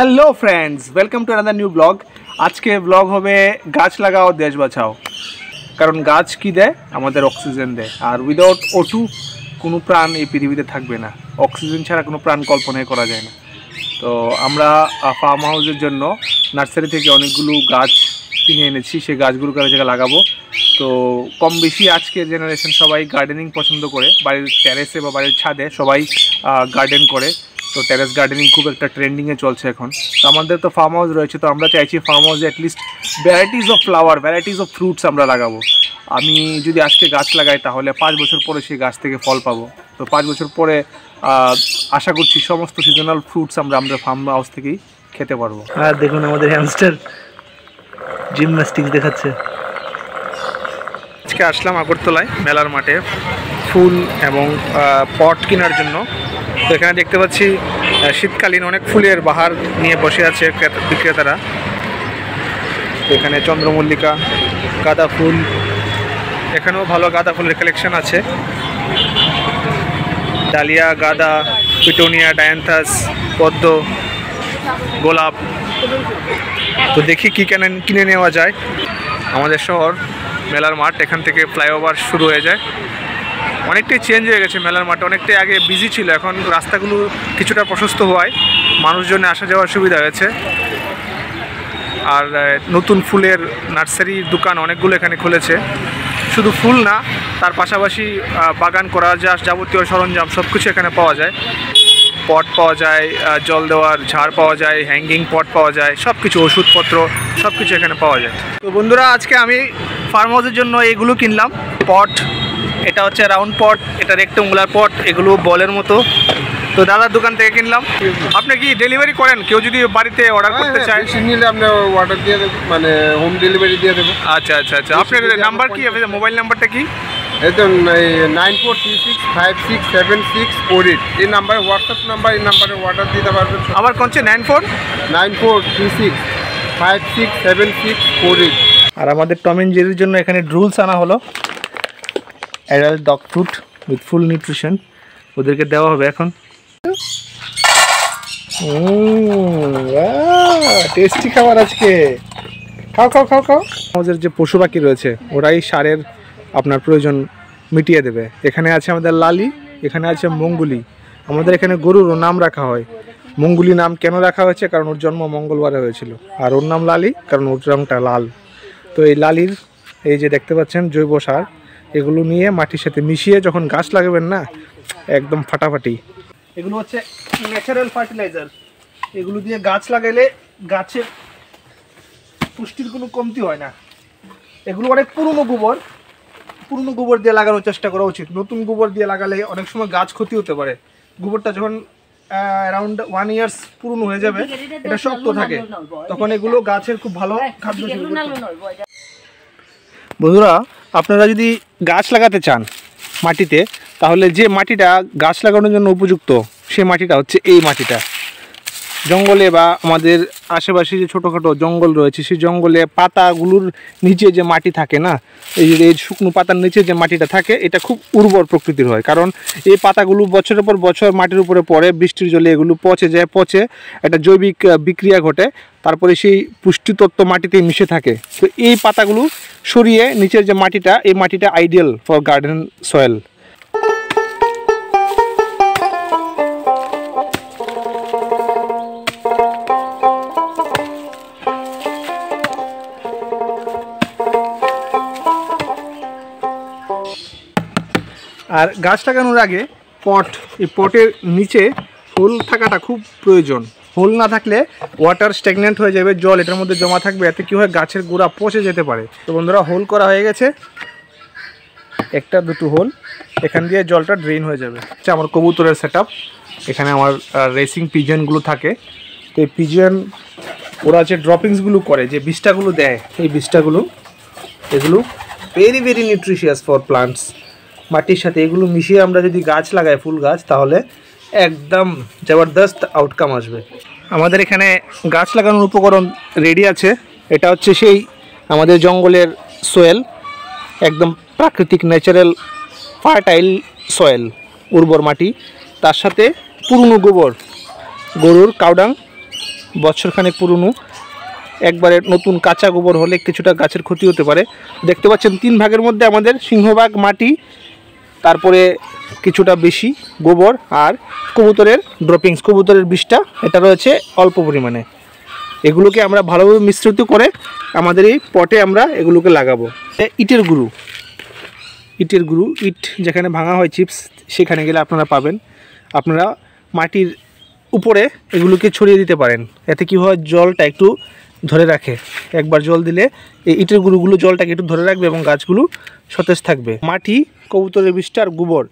Hello friends welcome to another new blog আজকে blog হবে গাছ লাগাও, দেশ বাঁচাও। কারণ গাছ কি দেয়? আমাদের অক্সিজেন দেয়। আর উইদাউট ওটু কোনো প্রাণ এই পৃথিবীতে থাকবে না। অক্সিজেন ছাড়া কোনো প্রাণ কল্পনাই করা যায় না। তো আমরা ফার্ম হাউসের জন্য নার্সারি থেকে অনেকগুলো গাছ কিনে এনেছি। সেই গাছগুলো কারও জায়গায় লাগাবো। তো কম বেশি আজকের জেনারেশন সবাই গার্ডেনিং পছন্দ করে। বাড়ির ট্যারেসে বা বাড়ির ছাদে সবাই গার্ডেন করে। তো টেরেস গার্ডেনিং খুব একটা ট্রেন্ডিংয়ে চলছে এখন। তো আমাদের তো ফার্ম হাউস রয়েছে তো আমরা চাইছি ফার্ম হাউসে at least varieties of flower varieties of fruits আমরা লাগাবো। আমি যদি আজকে গাছ লাগাই তাহলে পাঁচ বছর পরে সেই গাছ থেকে ফল পাবো। তো পাঁচ বছর পরে আশা করছি সমস্ত সিজনাল ফ্রুটস আমরা আমাদের ফার্ম হাউস থেকেই খেতে পারব। আর দেখুন আমাদের হ্যামস্টার জিমন্যাস্টিক্স দেখাচ্ছে। আজকে আসলাম আগরতলায় মেলার মাঠে। ফুল এবং পট কেনার জন্য। তো এখানে দেখতে পাচ্ছি শীতকালীন অনেক ফুলের বাহার নিয়ে বসে আছে ক্রেতা- বিক্রেতারা। এখানে চন্দ্রমল্লিকা, গাঁদা ফুল, এখানেও ভালো গাঁদা ফুলের কালেকশন আছে। ডালিয়া, গাঁদা, পিটোনিয়া, ডায়ান্থাস, পদ্ম, গোলাপ। তো দেখি কি কেন কিনে নেওয়া যায়। আমাদের শহর, মেলার মাঠ এখান থেকে ফ্লাইওভার শুরু হয়ে যায়। অনেকটাই চেঞ্জ হয়ে গেছে মেলার মাঠ, অনেকটাই আগে বিজি ছিল, এখন রাস্তাগুলো কিছুটা প্রশস্ত হওয়ায় মানুষজনে আসা যাওয়ার সুবিধা হয়েছে। আর নতুন ফুলের নার্সারির দোকান অনেকগুলো এখানে খুলেছে। শুধু ফুল না, তার পাশাপাশি বাগান করা যা যাবতীয় সরঞ্জাম সব কিছু এখানে পাওয়া যায়। পট পাওয়া যায় জল দেওয়ার ঝাড় পাওয়া যায় হ্যাঙ্গিং পট পাওয়া যায় সব কিছু ওষুধপত্র সব কিছু এখানে পাওয়া যায়। তো বন্ধুরা, আজকে আমি ফার্ম হাউসের জন্য এগুলো কিনলাম পট এটা হচ্ছে রাউন্ড পট এটা রেক্টেঙ্গুলার পট এগুলো বলের মতো। তো দাদার দোকান থেকে কিনলাম। আপনি কি ডেলিভারি করেন? কেউ যদি বাড়িতে অর্ডার করতে চায়। বেশি নিলে আপনি অর্ডার দিয়ে দেবো মানে হোম ডেলিভারি দিয়ে দেবো। আচ্ছা আচ্ছা আচ্ছা। আপনার নাম্বার কি? আপনার মোবাইল নাম্বারটা কি? এই তো nine four three six five six seven six four eight এই নাম্বারে হোয়াটসঅ্যাপ নাম্বার এই নাম্বারে অর্ডার দিতে পারবেন আবার কোনছে nine four nine four three six five six seven six four eight আর আমাদের টম এন্ড জেরির জন্য এখানে ড্রুলস আনা হলো। Adult dog food with full nutrition ওদেরকে দেওয়া হবে এখন। টেস্টি খাবার আজকে। খাও খাও খাও খাও। আমাদের যে পশু পাখি রয়েছে, ওরাই সারের আপনার প্রয়োজন মিটিয়ে দেবে। এখানে আছে আমাদের লালি, এখানে আছে মঙ্গুলি। আমাদের এখানে গরুরও নাম রাখা হয়। মঙ্গুলি নাম কেন রাখা হয়েছে? কারণ ওর জন্ম মঙ্গলবারে হয়েছিল। আর ওর নাম লালি, কারণ ওর রংটা লাল। তো এই লালির এই যে দেখতে পাচ্ছেন জৈব সার এগুলো নিয়ে মাটির সাথে মিশিয়ে যখন গাছ লাগাবেন না একদম ফাটাফাটি। এগুলো হচ্ছে ন্যাচারাল ফার্টিলাইজার এগুলো দিয়ে গাছ লাগাইলে গাছের পুষ্টির কোনো কমতি হয় না। এগুলো অনেক পুরনো গোবর। পুরনো গোবর দিয়ে লাগানোর চেষ্টা করা উচিত। নতুন গোবর দিয়ে লাগালে অনেক সময় গাছ ক্ষতি হতে পারে। গোবরটা যখন অ্যারাউন্ড ওয়ান ইয়ার্স পুরনো হয়ে যাবে এটা শক্ত থাকে। তখন এগুলো গাছের খুব ভালো খাদ্য। বন্ধুরা আপনারা যদি গাছ লাগাতে চান মাটিতে, তাহলে যে মাটিটা গাছ লাগানোর জন্য উপযুক্ত সেই মাটিটা হচ্ছে এই মাটিটা। জঙ্গলে বা আমাদের আশেপাশে যে ছোটোখাটো জঙ্গল রয়েছে, সেই জঙ্গলে পাতাগুলোর নিচে যে মাটি থাকে না, এই এই শুকনো পাতার নিচে যে মাটিটা থাকে, এটা খুব উর্বর প্রকৃতির হয়। কারণ এই পাতাগুলো বছরের পর বছর মাটির উপরে পড়ে, বৃষ্টির জলে এগুলো পচে যায়, পচে একটা জৈবিক বিক্রিয়া ঘটে। তারপরে সেই পুষ্টিতত্ত্ব মাটিতে মিশে থাকে। তো এই পাতাগুলো সরিয়ে নিচের যে মাটিটা, এই মাটিটা আইডিয়াল ফর গার্ডেন সয়েল আর গাছ লাগানোর আগে পট, এই পটের নিচে হোল থাকাটা খুব প্রয়োজন। হোল না থাকলে ওয়াটার স্ট্যাগনেন্ট হয়ে যাবে, জল এটার মধ্যে জমা থাকবে, এতে কী হয় গাছের গোড়া পচে যেতে পারে। তো বন্ধুরা, হোল করা হয়ে গেছে। একটা, দুটো হোল, এখান দিয়ে জলটা ড্রেন হয়ে যাবে। আচ্ছা আমার কবুতরের সেট এখানে আমার রেসিং পিজনগুলো থাকে। তো এই পিজন ওরা যে ড্রপিংসগুলো করে, যে বিষ্টাগুলো দেয় এই বিষ্টাগুলো এগুলো very very nutritious for plants মাটির সাথে এগুলো মিশিয়ে আমরা যদি গাছ লাগাই, ফুল গাছ, তাহলে একদম জবরদস্ত আউটকাম আসবে। আমাদের এখানে গাছ লাগানোর উপকরণ রেডি আছে। এটা হচ্ছে সেই আমাদের জঙ্গলের সোয়েল একদম প্রাকৃতিক ন্যাচারাল ফার্টাইল সয়েল উর্বর মাটি। তার সাথে পুরনো গোবর, গরুর কাউডাং, বছরখানেক পুরনো। একবারে নতুন কাঁচা গোবর হলে কিছুটা গাছের ক্ষতি হতে পারে। দেখতে পাচ্ছেন, তিন ভাগের মধ্যে আমাদের সিংহভাগ মাটি তারপরে কিছুটা বেশি গোবর আর কবুতরের ড্রপিংস কবুতরের বিষটা, এটা রয়েছে অল্প পরিমাণে। এগুলোকে আমরা ভালোভাবে মিশ্রিত করে আমাদের এই পটে আমরা এগুলোকে লাগাবো। ইটের গুরু ইটের গুরু ইট যেখানে ভাঙা হয় চিপস, সেখানে গেলে আপনারা পাবেন। আপনারা মাটির উপরে এগুলোকে ছড়িয়ে দিতে পারেন। এতে কী হয়, জলটা একটু ধরে রাখে। একবার জল দিলে এই ইটের গুঁড়োগুলো জলটাকে একটু ধরে রাখবে এবং গাছগুলো সতেজ থাকবে। মাটি কবুতরের বিষটা আর গোবর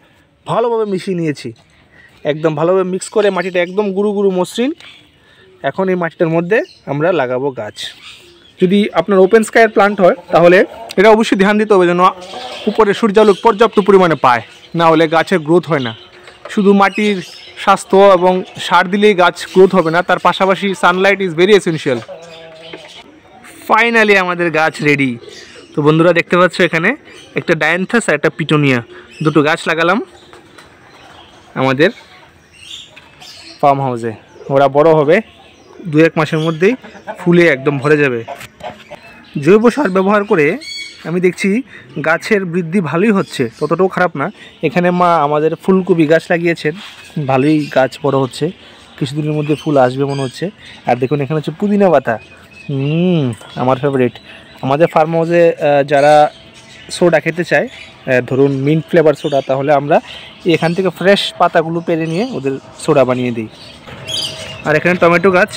ভালোভাবে মিশিয়ে নিয়েছি। একদম ভালোভাবে মিক্স করে মাটিটা একদম গুরু গুরু মসৃণ। এখন এই মাটিটার মধ্যে আমরা লাগাবো গাছ। যদি আপনার ওপেন স্কাইয়ের প্লান্ট হয়, তাহলে এটা অবশ্যই ধ্যান দিতে হবে যেন উপরে সূর্যালোক পর্যাপ্ত পরিমাণে পায়। না হলে গাছের গ্রোথ হয় না। শুধু মাটির স্বাস্থ্য এবং সার দিলেই গাছ গ্রোথ হবে না, তার পাশাপাশি sunlight is very essential finally আমাদের গাছ রেডি তো বন্ধুরা দেখতে পাচ্ছ এখানে একটা ডায়ান্থাস আর একটা পিটোনিয়া। দুটো গাছ লাগালাম আমাদের ফার্ম হাউসে ওরা বড় হবে, দু এক মাসের মধ্যেই ফুলে একদম ভরে যাবে। জৈব সার ব্যবহার করে আমি দেখছি গাছের বৃদ্ধি ভালোই হচ্ছে, ততটাও খারাপ না। এখানে মা আমাদের ফুলকপি গাছ লাগিয়েছেন, ভালোই গাছ বড় হচ্ছে। কিছুদিনের মধ্যে ফুল আসবে মনে হচ্ছে। আর দেখুন এখানে হচ্ছে পুদিনা পাতা। হুম, আমার ফেভারিট আমাদের ফার্ম হাউসে যারা সোডা খেতে চায় ধরুন মিন্ট ফ্লেভার সোডা তাহলে আমরা এখান থেকে ফ্রেশ পাতাগুলো পেরে নিয়ে ওদের সোডা বানিয়ে দিই। আর এখানে টমেটো গাছ।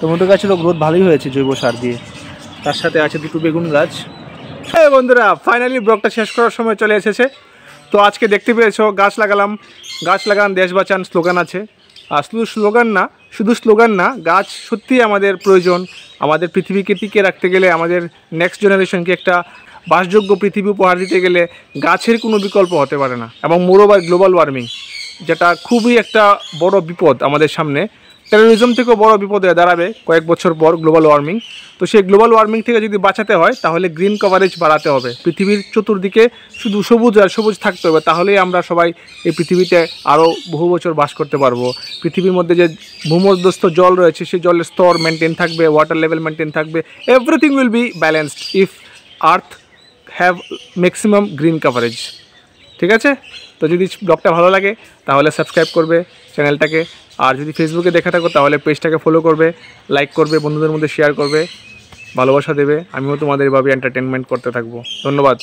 টমেটো গাছেরও গ্রোথ ভালোই হয়েছে জৈব সার দিয়ে। তার সাথে আছে দুটো বেগুন গাছ। হ্যাঁ বন্ধুরা ফাইনালি ব্লগটা শেষ করার সময় চলে এসেছে। তো আজকে দেখতে পেয়েছ, গাছ লাগালাম। গাছ লাগান, দেশ বাঁচান, স্লোগান আছে। শুধু স্লোগান না, শুধু স্লোগান না, গাছ সত্যিই আমাদের প্রয়োজন। আমাদের পৃথিবীকে টিকে রাখতে গেলে, আমাদের নেক্সট জেনারেশনকে একটা বাসযোগ্য পৃথিবী উপহার দিতে গেলে গাছের কোনো বিকল্প হতে পারে না। এবং মোরোবার গ্লোবাল ওয়ার্মিং যেটা খুবই একটা বড় বিপদ আমাদের সামনে। টেরোরিজম থেকেও বড় বিপদে দাঁড়াবে কয়েক বছর পর গ্লোবাল ওয়ার্মিং তো সেই গ্লোবাল ওয়ার্মিং থেকে যদি বাঁচাতে হয়, তাহলে গ্রিন কভারেজ বাড়াতে হবে। পৃথিবীর চতুর্দিকে শুধু সবুজ আর সবুজ থাকতে হবে, তাহলেই আমরা সবাই এই পৃথিবীতে আরও বহু বছর বাস করতে পারব। পৃথিবীর মধ্যে যে ভূমধ্যস্থ জল রয়েছে, সেই জলের স্তর মেনটেন থাকবে ওয়াটার লেভেল মেনটেন থাকবে everything will be balanced if earth have maximum green coverage ঠিক আছে? তো যদি ব্লগটা ভালো লাগে, তাহলে সাবস্ক্রাইব করবে চ্যানেলটাকে। আর যদি ফেসবুকে দেখা থাকো, তাহলে পেজটাকে ফলো করবে লাইক করবে, বন্ধুদের মধ্যে শেয়ার করবে, ভালোবাসা দেবে। আমিও তোমাদের এভাবে এন্টারটেনমেন্ট করতে থাকব। ধন্যবাদ।